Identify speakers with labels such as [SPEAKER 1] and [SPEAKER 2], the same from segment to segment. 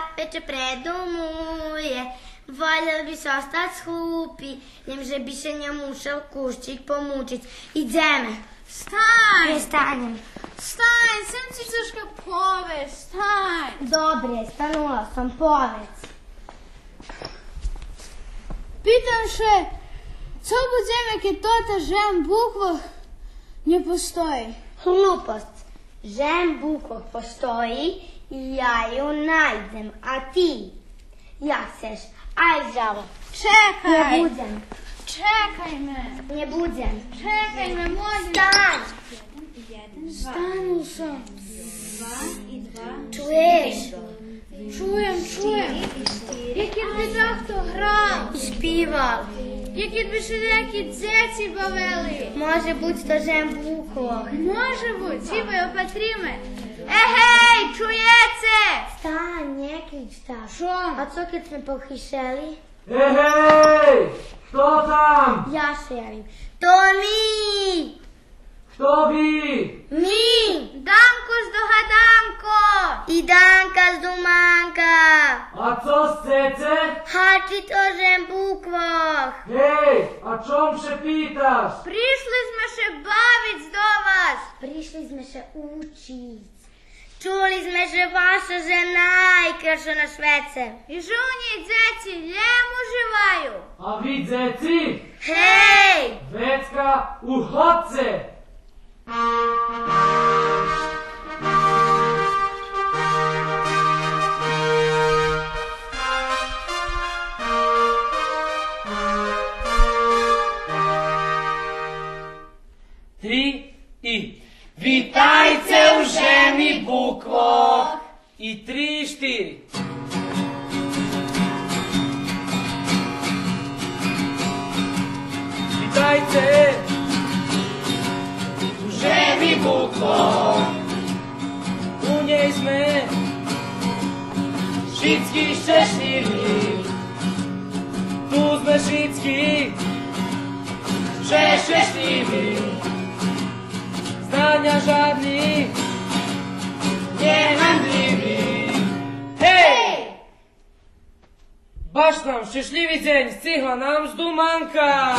[SPEAKER 1] Hlapeče predumuje. Voljel bi se ostati skupi, njem že bi se njemu ušel kuščik pomučit. Ideme.
[SPEAKER 2] Staj,
[SPEAKER 1] Prestanjem.
[SPEAKER 2] staj, sem si čuška pove, staj.
[SPEAKER 1] Dobre, stanula sam, povec.
[SPEAKER 2] Pitam še, co budeme, keď tota žem bukva ne postoji?
[SPEAKER 1] Glupost. Žen Bukov postoji Я ju najdem, a ty? Jak chcesz? Ajżał. Czekaj. Nie budzę.
[SPEAKER 2] Czekaj mnie.
[SPEAKER 1] Nie budzę.
[SPEAKER 2] Czekaj mnie, młodzież.
[SPEAKER 1] Stań.
[SPEAKER 2] Jeden, dwa.
[SPEAKER 1] Stań,
[SPEAKER 2] są. Dwa i dwa. Czujesz? Czuję,
[SPEAKER 1] czuję. Jak
[SPEAKER 2] jakby дехто грав. Співав. Як якби ще деякі дзеці бавили.
[SPEAKER 1] Може бути, то жем вухо.
[SPEAKER 2] Може бути, Сіба, його підтримай. Ehej,
[SPEAKER 1] čujete? Stáň, nekrič tam.
[SPEAKER 2] Čo?
[SPEAKER 1] A co keď sme
[SPEAKER 3] pochyšeli? Ehej, kto tam?
[SPEAKER 1] Ja šerím. To
[SPEAKER 3] my. Жицький щасливий, тут
[SPEAKER 2] на Жицький ще
[SPEAKER 3] щасливий, знання жадні, не гандливі. Гей! Баш нам щасливий день, стигла нам з думанка.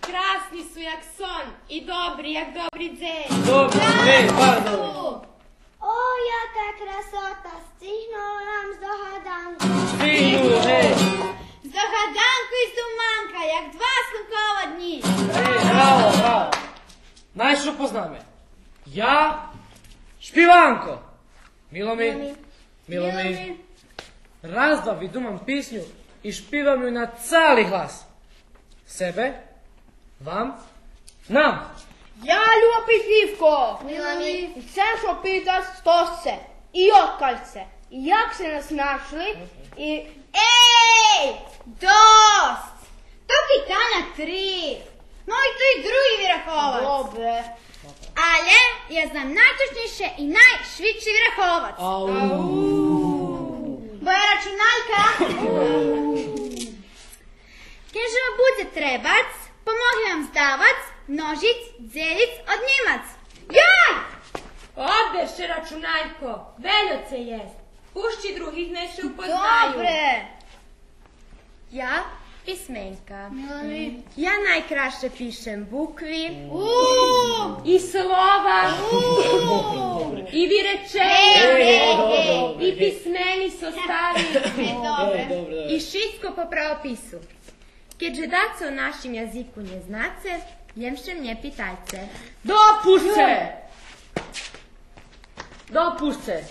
[SPEAKER 4] Красні як сон, і добрі, як добрий день.
[SPEAKER 3] Добрий день, пардон.
[SPEAKER 1] О, яка красота! Stihnula nam z dohadanku.
[SPEAKER 3] Stignu, hej.
[SPEAKER 2] З догаданку і з думанка, як два слухова дні.
[SPEAKER 3] Hej, bravo, bravo. Znaš što pozname? Ja, špivanko. Milomir. Milomir. Raz, dva, vi dumam pisnju i špivam ju na cali glas. Sebe, vam, nam.
[SPEAKER 4] Ja ljubi Ivko.
[SPEAKER 1] Milani.
[SPEAKER 4] I chcem što pitat što se i okalce. I jak se nas našli i...
[SPEAKER 2] Ej! Dost! To kana tri! No i to i drugi virahovac!
[SPEAKER 4] Dobre.
[SPEAKER 2] Ale ja znam najtočnije i najšvići virahovac. Au. Bo je računalka. Bude trebac, pomogli vam zdavac, nožic, dzelic, odnimac. Ja!
[SPEAKER 5] Odeše računajko, veljoce jest. Pušći drugih ne se upoznaju.
[SPEAKER 2] Dobre.
[SPEAKER 5] Ja pismenka. Ja najkraše pišem bukvi
[SPEAKER 2] Uuu!
[SPEAKER 5] i slova i vi rečenja i pismeni so stari i šisko po pravopisu. Keďže daco o našim jaziku ne znace, jemše mnje pitajce.
[SPEAKER 6] Dopušće! Dopuste.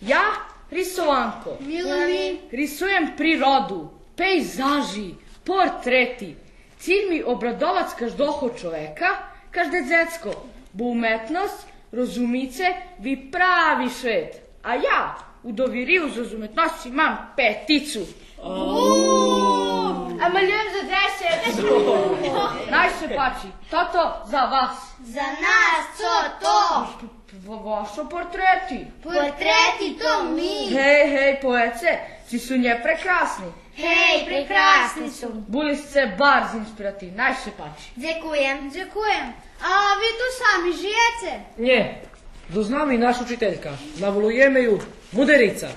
[SPEAKER 6] Ja risovanko.
[SPEAKER 2] Milani.
[SPEAKER 6] Risujem prirodu, pejzaži, portreti. Cilj mi obradovac každoho čoveka, každe dzecko, bo umetnost, rozumice, vi pravi svet. A ja u doviriju za umetnost imam peticu.
[SPEAKER 4] A maljujem za deset.
[SPEAKER 6] Naj se pači. Toto za vas.
[SPEAKER 2] Za nas, co to?
[SPEAKER 6] Vaša portreti.
[SPEAKER 2] Portreti, to mi.
[SPEAKER 6] Hej, hej, poece, ti su nje prekrasni.
[SPEAKER 1] Hej, prekrasni su.
[SPEAKER 6] Bili se bar zinspirati, najse
[SPEAKER 1] pači.
[SPEAKER 2] Dzekujem. Dzekujem. A vi tu sami
[SPEAKER 3] žijete? Nje, doznam i naš učiteljka. Navolujeme ju Buderica.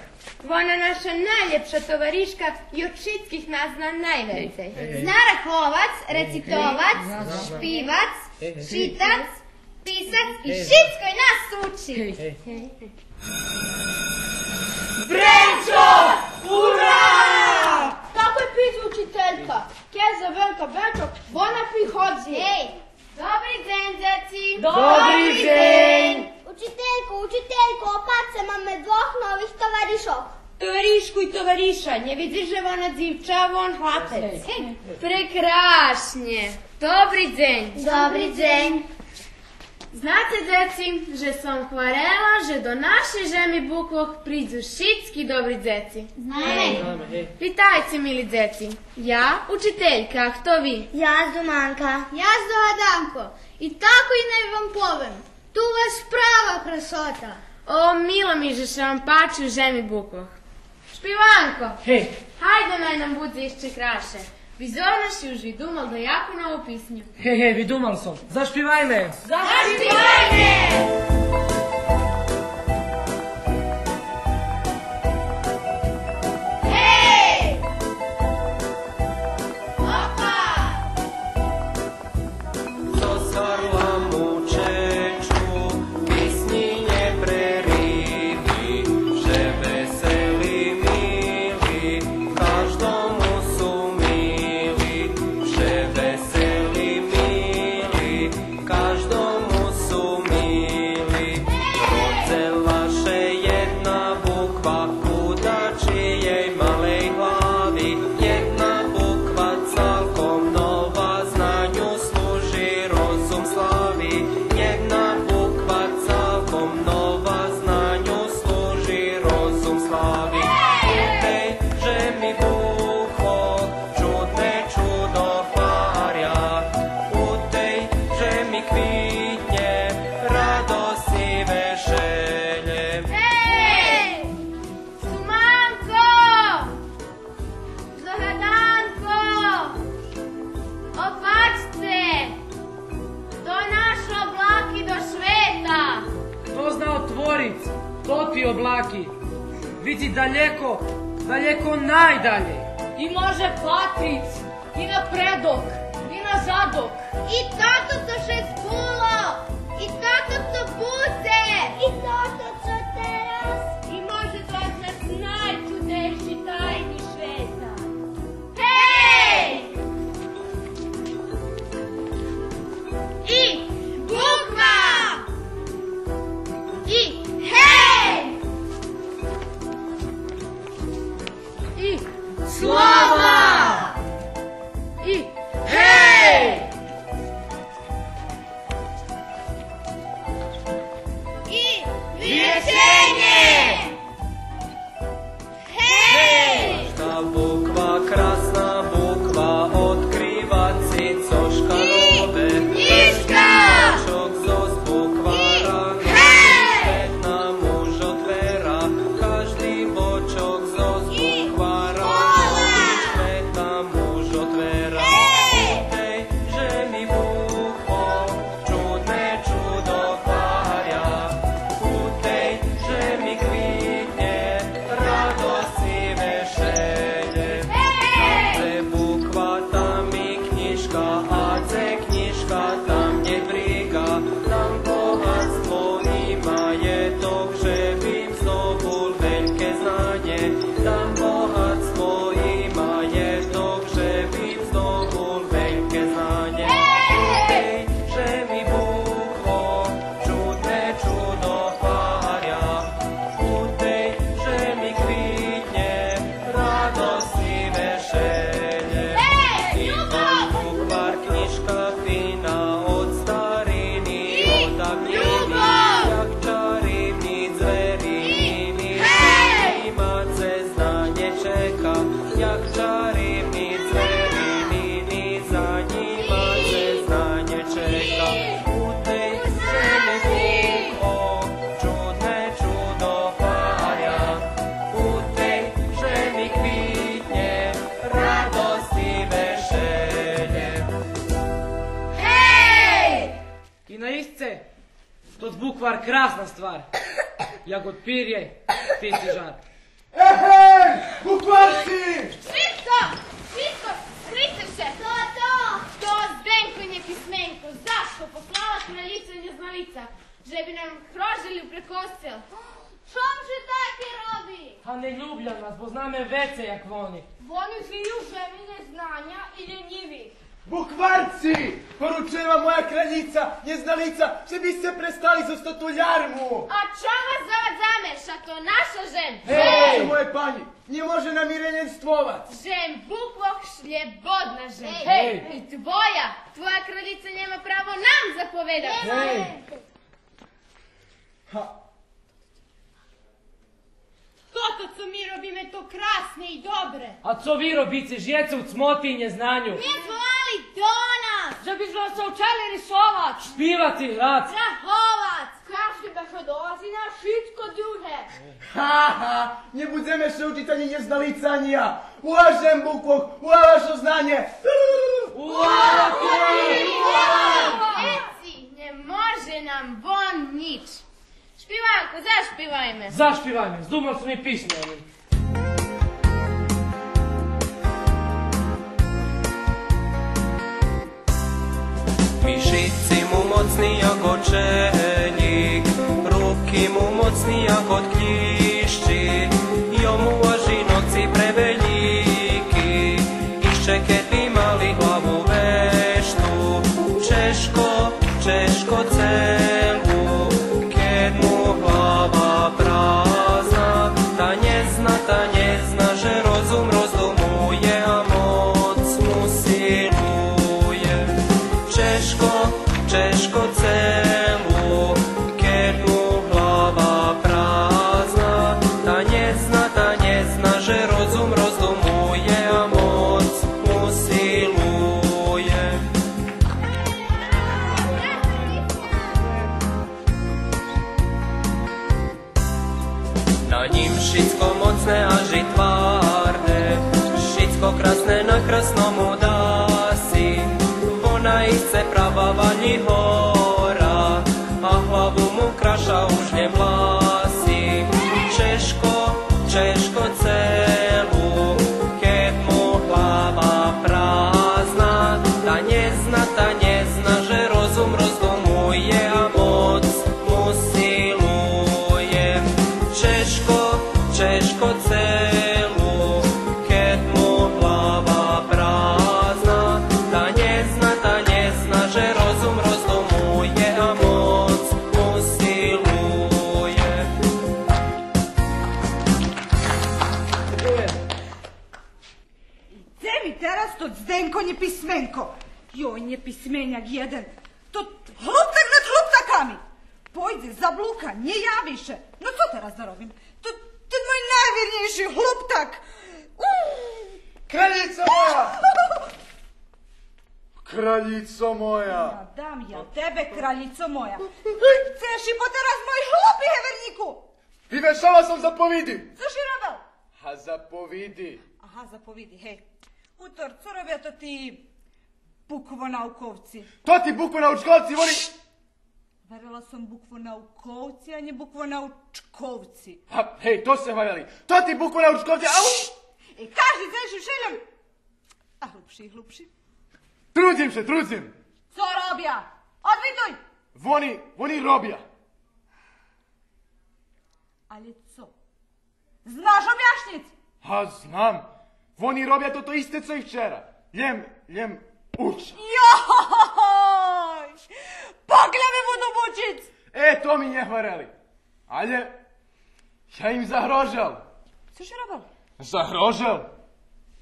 [SPEAKER 5] Ona naša najljepša tovariška i od všetkih nas zna najvecej.
[SPEAKER 2] Zna rakovac, recitovac, špivac, čitac, pisac i e. šitsko i nas uči. Brenčo! Ura!
[SPEAKER 4] Kako je pizza učiteljka? Keza velika bečo, bona prihodzi.
[SPEAKER 2] Ej, dobri den, deci.
[SPEAKER 3] Dobri den.
[SPEAKER 1] Učiteljko, učiteljko, opacama me dvoh novih tovarišov.
[SPEAKER 5] Tovarišku i tovariša, ne widzę, że ona dziewcza, on chłopec.
[SPEAKER 2] Prekraśnie. Dobry dzień.
[SPEAKER 1] Dobry dzień.
[SPEAKER 2] Znate, deci, že sam hvarela, že do naše žemi bukvog priđu šitski dobri deci.
[SPEAKER 1] Znamo.
[SPEAKER 2] Vitajte, mili deci. Ja, učiteljka, a kto vi?
[SPEAKER 1] Ja Zumanka.
[SPEAKER 2] Ja Zohadanko. I tako i ne vam povem. Tu vas prava krasota. O, milo mi že še vam pači u žemi bukvog. Špivanko,
[SPEAKER 3] Hej,
[SPEAKER 2] hajde naj nam bude išće kraše. Vizorno si už vidumal da jako novu pisnju.
[SPEAKER 3] hej, hej, vidumal som. Zašpivajme!
[SPEAKER 7] Zosvarla
[SPEAKER 3] daleko, daleko najdalje.
[SPEAKER 6] I može patric, i na predok, i na zadok.
[SPEAKER 2] I tato
[SPEAKER 7] krasna
[SPEAKER 3] stvar. Jagotpirje, pestižar.
[SPEAKER 8] Ej, kuparci!
[SPEAKER 2] Švitko! Švitko, skrite se! To, to! To zbenko je pismenko. Zašto? Poslala kraljica neznalica. Že bi nam hrožili preko sel. Чом же так і роби?
[SPEAKER 3] А не люблять нас, бо з нами веце, як
[SPEAKER 2] вони. Вони зліюже мені знання і лініві.
[SPEAKER 8] Bukvarci! Poručeva moja kraljica, neznalica, će bi se prestali za stotuljarmu!
[SPEAKER 2] A čama zavad zameša, to naša žen!
[SPEAKER 8] Hej! Hej! moje pani, nje može namirenjen stvovac!
[SPEAKER 2] Žen bukvok šljebodna žen!
[SPEAKER 3] Hej!
[SPEAKER 2] I tvoja, tvoja kraljica njema pravo nam zapovedati!
[SPEAKER 3] Hej!
[SPEAKER 8] Ha,
[SPEAKER 2] Toto, co mi robime, to krasne i dobre.
[SPEAKER 3] a co vi robice, žijece u cmoti i neznanju?
[SPEAKER 2] Mi zvali do nas!
[SPEAKER 6] Že bi smo se učeli risovat.
[SPEAKER 3] Špivati, rad.
[SPEAKER 2] Kaži da što dolazi na šitko duhe.
[SPEAKER 8] ha, ha, nie budzemy się uczyć ani neznalica, ani ja! Ulažem bukvok, ula vaše znanje!
[SPEAKER 2] Eci, ne može nam von nič. Špivanko, zašpivaj me.
[SPEAKER 3] Zašpivaj me, zdumao sam i pismo ovim.
[SPEAKER 7] Mišici mu mocni jako čeljik, ruki mu mocni jako kljišći,
[SPEAKER 9] Zdenko nie pismenko? Joj, nie pismenjak jeden. To hluptak nad hluptakami. Pojde, zabluka, nie ja više. No co teraz da robim? To, to je moj najvjernejši hluptak. Uuu.
[SPEAKER 8] Kraljico moja! Kraljico moja!
[SPEAKER 9] Ja dam ja tebe, kraljico moja. Chceš i poteraz moj hlupi heverniku.
[SPEAKER 8] Vyvešava sam zapovidi!
[SPEAKER 9] Co si robil?
[SPEAKER 8] A zapovidi!
[SPEAKER 9] Aha, zapovidi, hej. Utor, co robia to ti bukvo naukovci?
[SPEAKER 8] To ti bukvo na učkolci voli...
[SPEAKER 9] Varila sam bukvo naukovci, a nie bukvo naučkovci.
[SPEAKER 8] Ha, hej, to se valjali! To ti bukvo na učkolci... Au!
[SPEAKER 9] I kaži zeši šeljem. A hlupši, hlupši.
[SPEAKER 8] Trudim se, trudim!
[SPEAKER 9] Co robja? Odvituj!
[SPEAKER 8] Voni, voni robija!
[SPEAKER 9] Ali co? Znaš objašnjic?
[SPEAKER 8] Ha, znam! Voni robija to to iste co i včera. Ljem, ljem, uč.
[SPEAKER 9] Joj! Pogledaj me vodu bučic!
[SPEAKER 8] E, to mi nje vareli. Alje, ja im zahrožal.
[SPEAKER 9] Co si robil?
[SPEAKER 8] Zahrožal?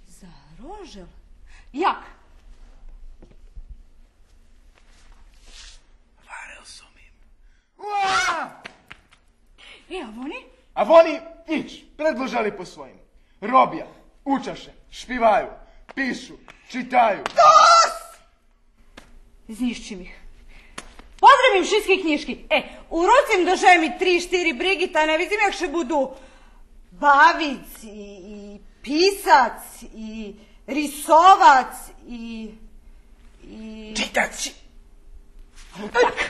[SPEAKER 9] Zarožil. Jak?
[SPEAKER 8] Varel sam im. Ua!
[SPEAKER 9] I a oni?
[SPEAKER 8] A voni nič, predložali po svojim. Robija, učaše, špivaju, pišu, čitaju.
[SPEAKER 9] Zniščim ih. Pozdravim všetky knižky. E, urucim do žemi tri, štiri brigita, ne vidim jak še budu bavic i, i pisac i risovac i... i...
[SPEAKER 8] Čitač.
[SPEAKER 9] Tak.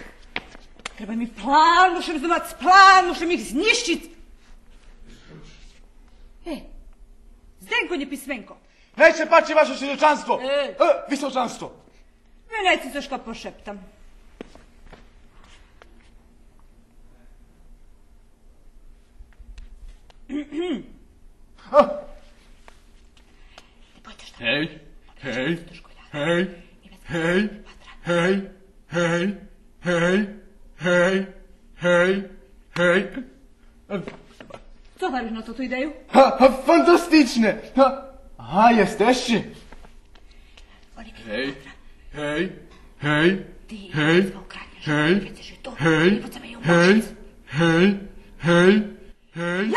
[SPEAKER 9] Treba mi plan, mušem znat plan, mušem ih zniščit. E, Zdęko, nie písmenko.
[SPEAKER 8] Neće paći vaše širočanstvo,
[SPEAKER 3] E.
[SPEAKER 8] e, visočanstvo.
[SPEAKER 9] Mene ja ci coś ka
[SPEAKER 8] poszeptam. Hej, hej, hej, hej, hej, hej, hej, hej, hej, hej.
[SPEAKER 9] Co praviš na to tu ideju?
[SPEAKER 8] Ha, ha, fantastične! Ha. Aha, jesteście? Hej, hej, hej, hej, hej, hej, hej, hej, hej, hej.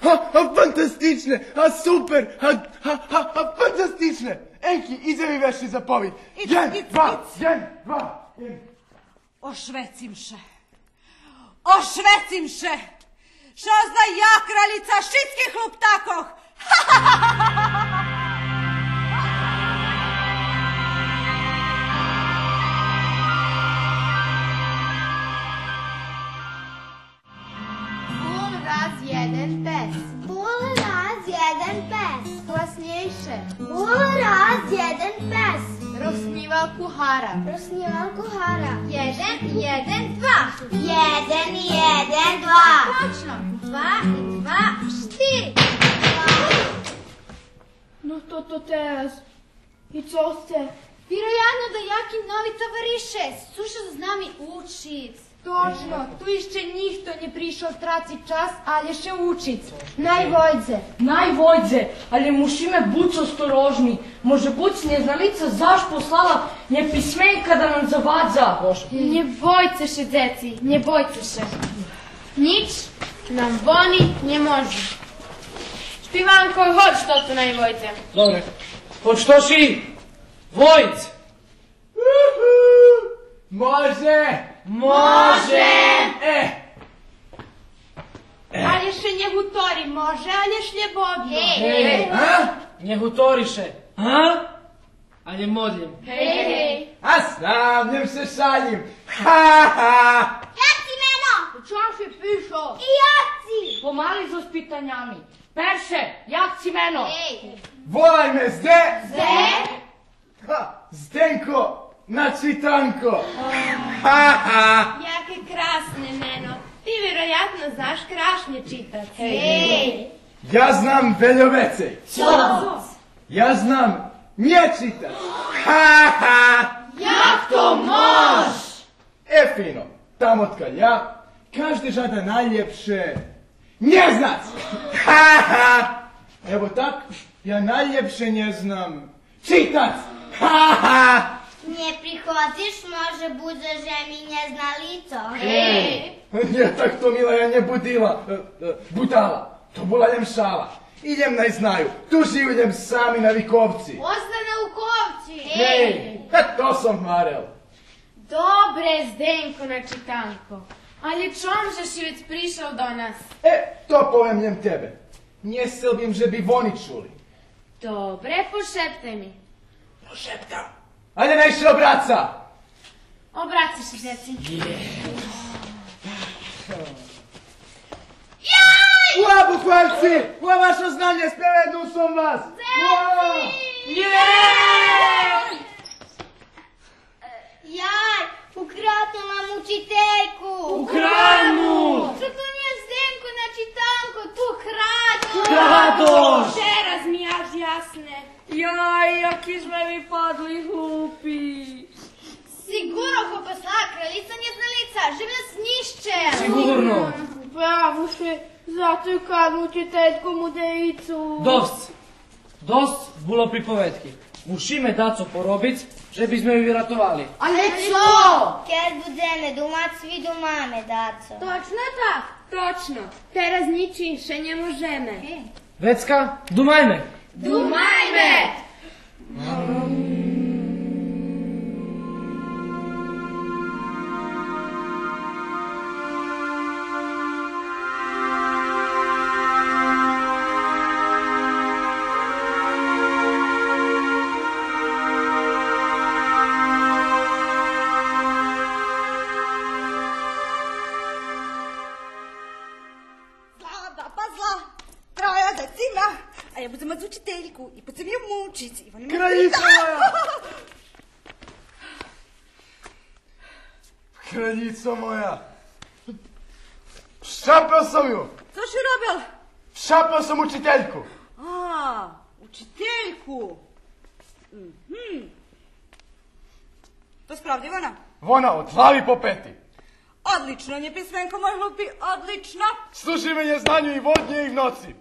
[SPEAKER 8] Ha, ha, fantastične! Ha, super! Ha, ha, ha, ha, fantastične! Enki, idzie mi wreszcie zapowiedź.
[SPEAKER 9] Idź,
[SPEAKER 8] Jen,
[SPEAKER 9] idź,
[SPEAKER 8] dwa,
[SPEAKER 9] idź. Ošvecimše, ošvecimše, šo za ja kraljica šitskih luptakoh!
[SPEAKER 5] Ha, ha, ha,
[SPEAKER 1] ha, ha, ha. snimala
[SPEAKER 5] kuhara.
[SPEAKER 1] Prosnimala kuhara. Jeden,
[SPEAKER 5] jeden, dva.
[SPEAKER 1] Jeden, jeden, dva.
[SPEAKER 5] Točno. Dva i dva, štiri.
[SPEAKER 4] No to to teraz. I co ste?
[SPEAKER 5] Vjerojatno da Jakin novi tavariše. Suša za znami učit. Точно, tu išče nihto nie prišao traci čas, ali še učic. Najvojdze.
[SPEAKER 6] Najvojdze, ali musimy buć ostrożni. Może buć nieznamica zaż poslala nje pismenka da nam zavadza.
[SPEAKER 5] Nie bojce się, dzieci, nie bojce się. Nič nam woni nie może. Špivanko, hoć to tu najvojce.
[SPEAKER 3] Dobre. Hoć to si, vojc.
[SPEAKER 8] Može!
[SPEAKER 3] Može! E!
[SPEAKER 5] e. Ali še nje hutori može, ali še nje bobje.
[SPEAKER 3] Hej, hej. A? Nje hutoriše. A? Ali modljem.
[SPEAKER 5] Hej, hej.
[SPEAKER 8] A slavnim se šaljim. Ha, ha.
[SPEAKER 1] Jaci meno!
[SPEAKER 6] U čaši pišo.
[SPEAKER 1] I jaci.
[SPEAKER 6] Pomali zo s pitanjami. Perše, jaci meno. Ej!
[SPEAKER 8] Volaj me zde.
[SPEAKER 1] Zde?
[SPEAKER 8] Ha, Zdenko na citanko!
[SPEAKER 5] Jake krasne meno. Ti vjerojatno znaš krašnje čitat.
[SPEAKER 1] Ej!
[SPEAKER 8] Ja znam veljovece.
[SPEAKER 1] Čoc!
[SPEAKER 8] Ja znam nje čitat. Ha, ha!
[SPEAKER 1] Jak to moš?
[SPEAKER 8] E fino, tam otkad ja, každe žada najljepše nje znac. Ha, ha! Evo tak, ja najljepše nje znam čitat. Ha, ha!
[SPEAKER 1] Nie przychodzisz, może budzę, że mi nie zna lico. Hej!
[SPEAKER 8] Nie, tak to mila, ja nie budila, e, e, budala. To bola ljemšava. šala. Idem na iznaju, tu življem sami na Vikovci.
[SPEAKER 5] Ostane u Kovci!
[SPEAKER 8] Hej! E, to sam marel.
[SPEAKER 5] Dobre, Zdenko na čitanko. Ali čomže si već prišao do nas?
[SPEAKER 8] E, to povem ljem tebe. Njesel bim že bi voni čuli.
[SPEAKER 5] Dobre, pošepte mi.
[SPEAKER 8] Pošeptam. Ajde najšće obraca!
[SPEAKER 5] Obraci se, djeci. Jaj!
[SPEAKER 8] Ua, bukvalci! Ua, vaše znanje, spevednu sam vas! Djeci!
[SPEAKER 1] Jaj! Jaj, ukradnu nam učiteljku!
[SPEAKER 5] Ukradnu! Što to nije Zdenko na
[SPEAKER 3] čitanku,
[SPEAKER 5] tu kratu! Še razmijaš jasne!
[SPEAKER 6] Jaj, jaki sme mi padli hlupi.
[SPEAKER 5] Sigurno, ko posla kraljica neznalica, živ nas nišče.
[SPEAKER 3] Sigurno.
[SPEAKER 4] Babuše, zato ju kanuće tetko mu dejicu.
[SPEAKER 3] Dost, dost bilo pripovetki. Musimy daco porobić, żebyśmy ją wyratowali.
[SPEAKER 5] Ale co?
[SPEAKER 1] Kiedy będziemy dumać, svi dumamy daco.
[SPEAKER 5] Točno tak. Točno. Teraz niczym jeszcze nie możemy.
[SPEAKER 3] Vecka,
[SPEAKER 5] dumajmy.
[SPEAKER 9] Do my best. Ju! Co si robil?
[SPEAKER 8] Šapao sam učiteljku!
[SPEAKER 9] A, učiteljku. Mhm. To spravdi, Ivana?
[SPEAKER 8] Vona od glavi po peti.
[SPEAKER 9] Odlično, nje pismenko moj lupi, odlično.
[SPEAKER 8] Služi me je znanju i vodnje i v noci.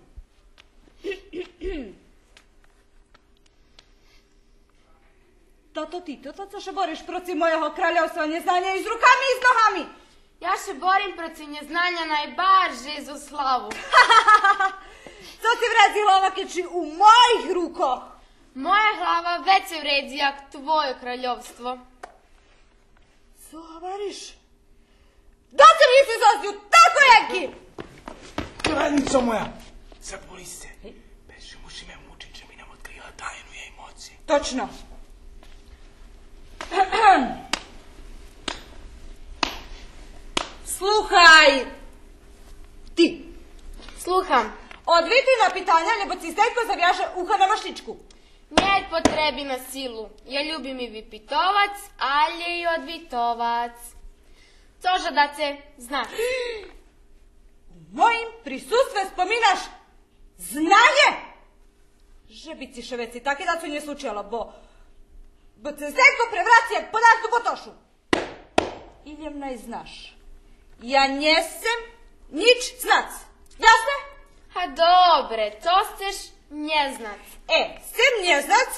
[SPEAKER 9] Tato ti, to co się boriš protiv mojego kraljevstva neznanja i s rukami i s nohami?
[SPEAKER 5] Ja se borim protiv neznanja najbarže za slavu.
[SPEAKER 9] Co ti vrezi lovakeči u mojih rukoh?
[SPEAKER 5] Moja glava već se vredi jak tvoje kraljovstvo.
[SPEAKER 9] Co govoriš? Da se mi se zazdju, tako jeki!
[SPEAKER 8] Kraljico moja! Zabori se. Beži muši me mučit, že mi nam otkriva tajnu jej moci.
[SPEAKER 9] Točno. Sluhaj! Ti,
[SPEAKER 5] Sluham,
[SPEAKER 9] odviti na pitanja, lebo ci zavjaže uha na maštičku.
[SPEAKER 5] nie potrebi na silu. Ja ljubim i vipitovac, ali i odvitovac. Co žadace, znaš.
[SPEAKER 9] U mojim prisustve spominaš znanje! Že bi ci še veci taki da su nje slučajalo, bo... Bo te zdajko prevracije po nas po tošu. Idem naj znaš. Ja njesem nič znac. Jasne?
[SPEAKER 5] Ha dobre, to steš njeznac.
[SPEAKER 9] E, sem njeznac.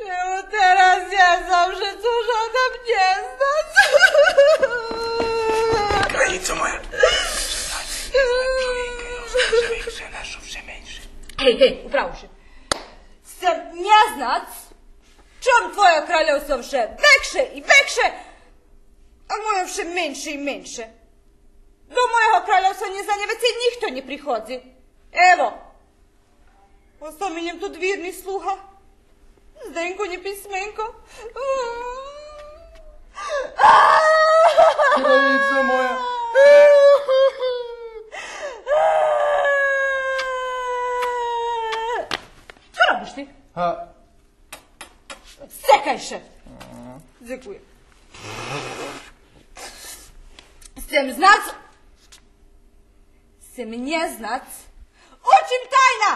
[SPEAKER 9] Evo teraz ja sam, že co žadam njeznac.
[SPEAKER 8] Kraljico moja! Više našo, vše menše.
[SPEAKER 9] Hej, hej, upravo še. Sem njeznac, čom tvoje kraljevstvo vše vekše i vekše, a moją się mniejsze i mniejsze. Do mojego królewstwa nie za niewiecie nikt nie przychodzi. Evo, ostaminjem tu dvirni sluha. Zdenko nie pismenko.
[SPEAKER 8] Kraljica moja.
[SPEAKER 9] Co robisz ty?
[SPEAKER 8] Ha.
[SPEAKER 9] Sekaj się. Dziękuję. Sem znac... Sem nie znac... O čim tajna?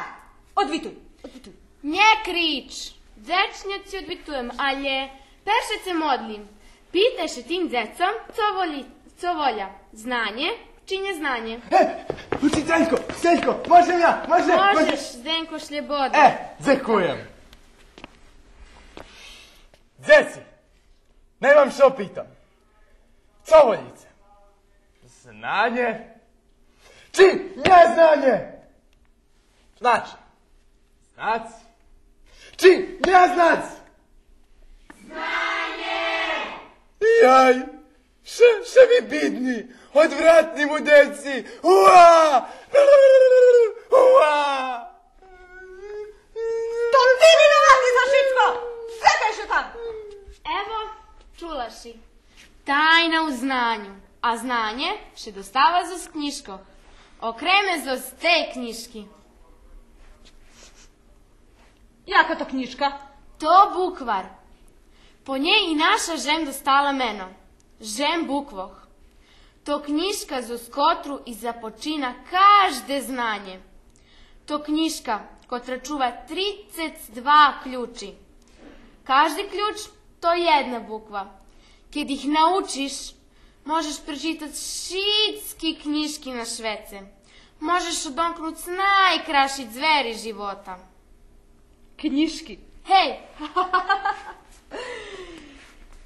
[SPEAKER 9] Odvituj, odvituj.
[SPEAKER 5] Nie krič, večnjo ti odbitujem, ali perše se modlim. Pitaj še tim decom, co, voli, co volja, znanje či neznanje.
[SPEAKER 8] e, učiteljko, Steljko, možem ja, može,
[SPEAKER 5] Možeš, Zdenko Šljeboda.
[SPEAKER 8] E, zekujem. Zeci, ne vam što pitam. Covoljice. Znanje. Či neznanje. Znači. Znac. Či neznac. Znanje. Jaj, še, še vi bidni, odvratni mu deci. Ua! Ua!
[SPEAKER 9] To ti mi ne radi za šitko! Sekaj še tam!
[SPEAKER 5] Evo, čula si. Tajna u znanju, a znanje še dostava za knjiško. Okreme za te knjiški.
[SPEAKER 9] Jaka to knjižka?
[SPEAKER 5] To bukvar. Po njej i naša žem dostala meno. Žem bukvoh. To knjiška za skotru i započina každe znanje. To knjiška kotra čuva 32 ključi. Každi ključ to jedna bukva. Kad ih naučiš, Можеш прочитат шитски книжки на швеце. Можеш одомкнут
[SPEAKER 9] с
[SPEAKER 5] најкраши
[SPEAKER 9] звери
[SPEAKER 5] живота.
[SPEAKER 9] Книжки. Хеј!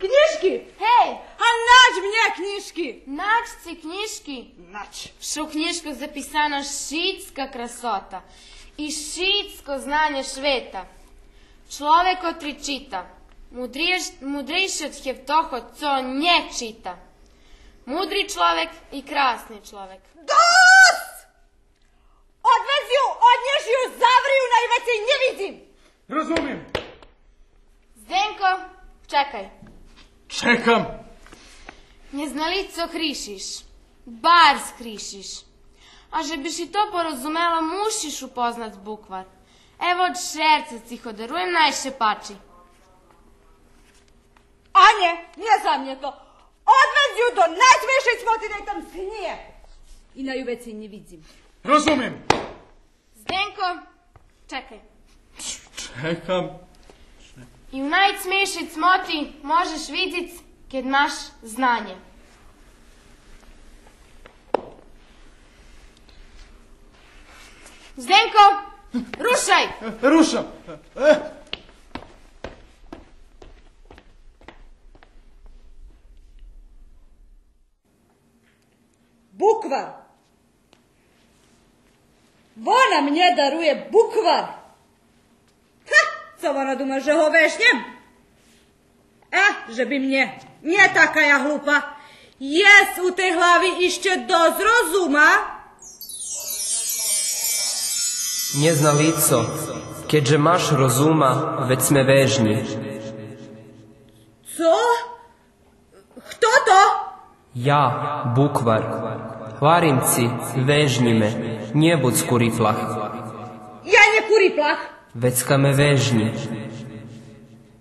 [SPEAKER 9] Книжки! Хеј!
[SPEAKER 5] А нач мне
[SPEAKER 9] книжки!
[SPEAKER 5] Нач си книжки? Нач. Шо книжко записана шитска красота и шитско знање швета. Човекот речита, мудришот хевтохот со не чита. Mudri človek i krasni človek.
[SPEAKER 9] Dos! Odvezi ju, odnježi ju, zavri ju, najveće i ne vidim!
[SPEAKER 8] Razumijem.
[SPEAKER 5] Zdenko, čekaj.
[SPEAKER 8] Čekam.
[SPEAKER 5] Neznalico hrišiš, bar skrišiš. A žebyś i to porozumela, musisz upoznać bukvar. Evo od šerca ci hodarujem najšepači.
[SPEAKER 9] Anje, nie za mnie to. Odvez ju do najsmiješej smoti da je tam snije. I na ju već nie vidim.
[SPEAKER 8] Rozumiem.
[SPEAKER 5] Zdenko, čekaj.
[SPEAKER 8] Čekam.
[SPEAKER 5] I u najcmejšoj cmoti možeš vidjet kad imaš znanje. Zdenko, rušaj!
[SPEAKER 8] Rušam.
[SPEAKER 9] Bukvar. Vona mnie daruje bukvar. Ha, co ona duma, że ho vešnjem? E, že bi mnie, nie taka ja hlupa. Jes u tej hlavi išće do zrozuma.
[SPEAKER 7] Neznalico, keďže máš rozuma, veď sme vežni.
[SPEAKER 9] Co? Kto to?
[SPEAKER 7] Ja, bukvar. Hvarim ci, vežni me, nebud skuriflah,
[SPEAKER 9] Ja nie kuri plah.
[SPEAKER 7] vecka me vežni.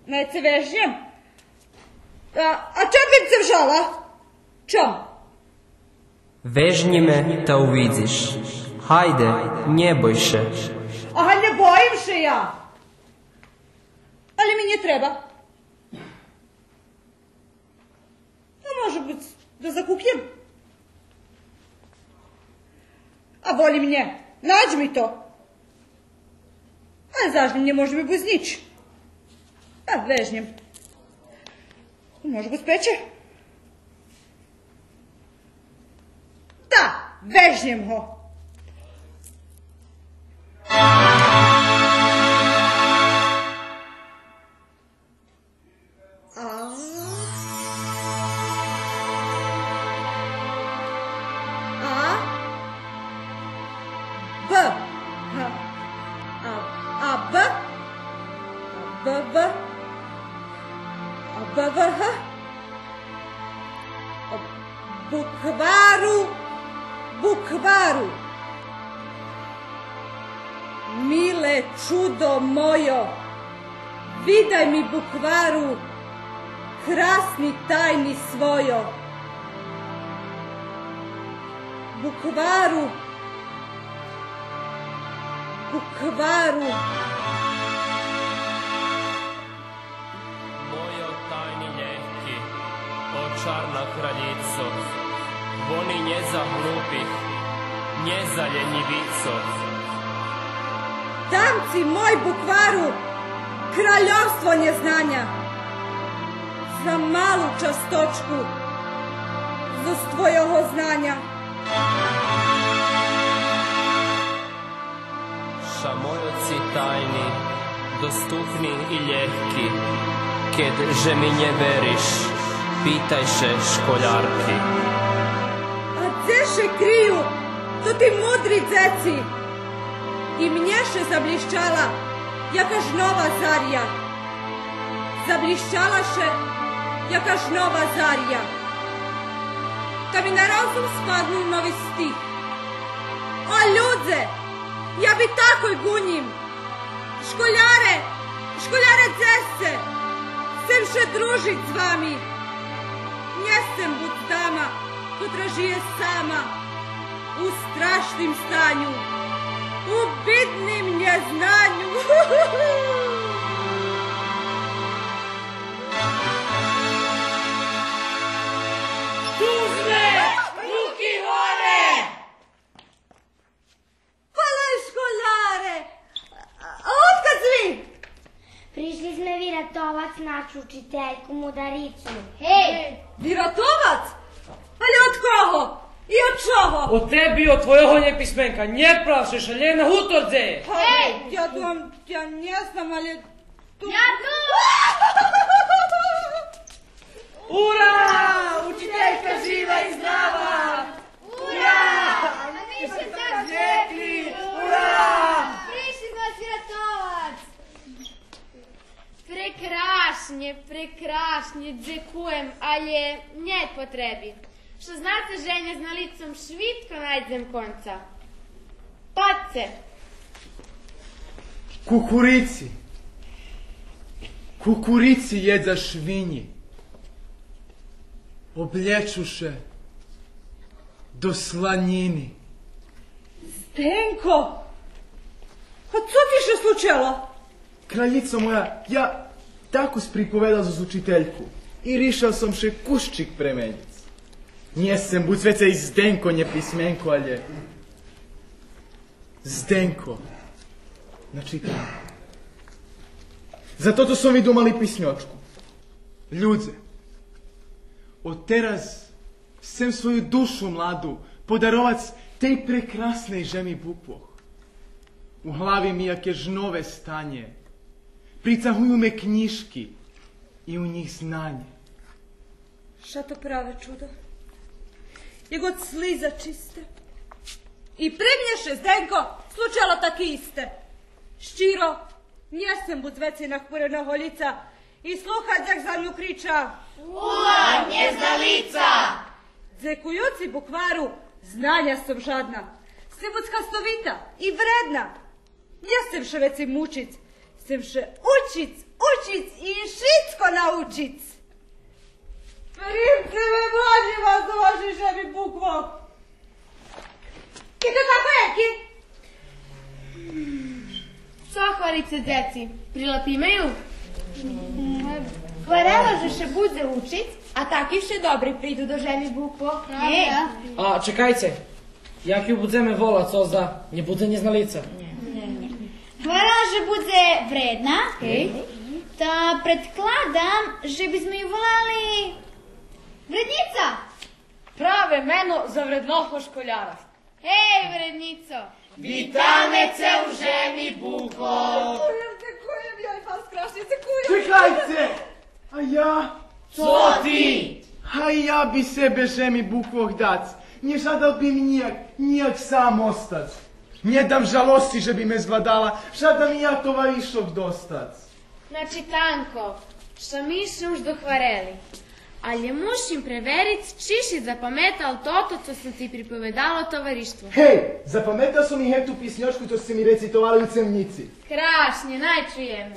[SPEAKER 9] Ne se vežnjem. A, a čem bi se vžala? Čom?
[SPEAKER 7] Vežni me, ta uvidiš. Hajde, ne boj še.
[SPEAKER 9] Aha, ne bojim se ja. Ali mi nie treba. No może być, da zakupię. A woli mnie, nađ mi to. A zažnjem nie može mi być nič. A vežnjem. Može być peče. Da, vežnjem ho. Bukvaru Krasni tajni svojo Bukvaru Bukvaru
[SPEAKER 7] Mojo tajni ljehki, očarna kraljico, voni nje za hlupih, nje za ljenjivico.
[SPEAKER 9] Damci moj bukvaru kraljostwo nieznania. Za malą cząsteczkę ze Twojego znania.
[SPEAKER 7] Шамою ці тайні, доступні і легкі, Кед же мені не вериш, питай ще
[SPEAKER 9] школярки. А це ще крию, то ти мудрі дзеці, і мені ще забліщала Jakaž nova zarja Zablišćalaše Jakaž nova zarja Da mi na rozum spadnu novi stih. O ljudze Ja bi takoj gunjim Školjare Školjare dzese Sem še družit z vami. Njesem bud dama Kotra žije sama U strašnim stanju U bitnim njeznanju Hvala školjare A otkad svi?
[SPEAKER 1] Prišli sme vi ratovac našu učiteljku Mudaricu.
[SPEAKER 9] Hej! Viratovac? Ali od koho? I od
[SPEAKER 3] І от чого? У тебе і от твоєго неписьменка не правши шалена
[SPEAKER 9] гутодзе. Ей! Я дом, я не знам, але... тут- Ура! Учителька
[SPEAKER 3] жива
[SPEAKER 9] і здрава! Ура! А ми
[SPEAKER 2] ще так
[SPEAKER 9] Зеклі! Ура!
[SPEAKER 2] Прийшли нас рятувати!
[SPEAKER 5] Прекрасне, прекрасне, але не потребі. Što znate, ženja z nalicom švitko najdem konca. Pace.
[SPEAKER 8] Kukurici. Kukurici jedza švinji. Oblječuše do slanjini.
[SPEAKER 9] Zdenko! A co ti še slučalo?
[SPEAKER 8] Kraljico moja, ja tako spripovedal z učiteljku. I rišao sam še kuščik premenic. Njesem buď vece i Zdenko nje pismenko, ali je... Zdenko. Znači, Zato to som i domali pisnjočku. Ljudze, od teraz sem svoju dušu mladu podarovac tej prekrasnej žemi Bukvoh. U hlavi mi jaké žnove stanje. Pricahuju me knjiški i u njih znanje.
[SPEAKER 9] Šta to prave čudo? Je god sliza čiste. I prednješe, Zdenko, slučalo tak iste. Ščiro, njesem bud veci nahpurena holjica i sluhaj jak za nju kriča.
[SPEAKER 2] Ula, neznalica!
[SPEAKER 9] Zekujuci bukvaru, znanja sam žadna. Sem bud skastovita i vredna. Jesem še veci mučic, sem še učic, učic i šitko naučic. Primce me mlađi vas do vaši žemi bukvo. I to tako je, ki?
[SPEAKER 5] Co hvalice deci? Prilapimaju?
[SPEAKER 4] Hvarela že še budze učic, a taki še dobri pridu do žemi bukvo. Ej,
[SPEAKER 3] A čekajcie, jak ju budzemy wola, co za nie budzenie znalica.
[SPEAKER 2] Hvala, že bude vredna. Ta predkladam, že bi smo ju volali vrednica.
[SPEAKER 6] Prave meno za vrednoho školjara.
[SPEAKER 5] Hej, vrednico!
[SPEAKER 3] Witamece u žemi Buko!
[SPEAKER 9] Zekujem, joj, pa strašně zekujem.
[SPEAKER 8] Čekajte! A ja?
[SPEAKER 3] Co ti?
[SPEAKER 8] A ja bi sebe žemi Bukvoh dac. Nie žadal bi mi nijak, nijak sam ostac. Nie dam žalosti, že bi me zvladala, žadam i ja tovarišov dostac.
[SPEAKER 5] Znači, Tanko, što miši už do hvareli. Ali je mušim preverit, čiši zapametal toto, co sam ti pripovedalo tovarištvu.
[SPEAKER 8] Hej, zapametao sam i hektu pisnjočku, to ste mi recitovali u Cemnici.
[SPEAKER 5] Krašnje, najčujeme.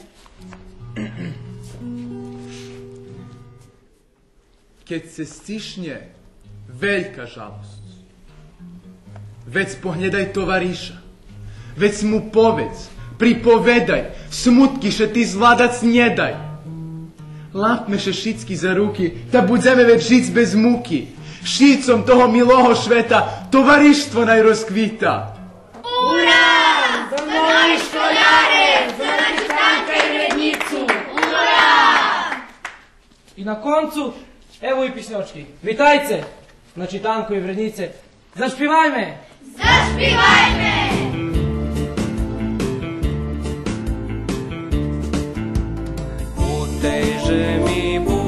[SPEAKER 8] Keď se stišně, veljka žalost. Već pohledaj tovariša, već mu povec, pripovedaj, smutki še ti zvladac ne daj. Lapme še šicki za ruki, da budzeme već žic bez muki. Šicom toho miloho šveta, tovarištvo naj rozkvita.
[SPEAKER 3] I na koncu, evo i pisnjočki. Vitajce, znači Tanko i Vrednice. Zašpivajme!
[SPEAKER 2] Zašpivajme!
[SPEAKER 7] tejże mi Bóg.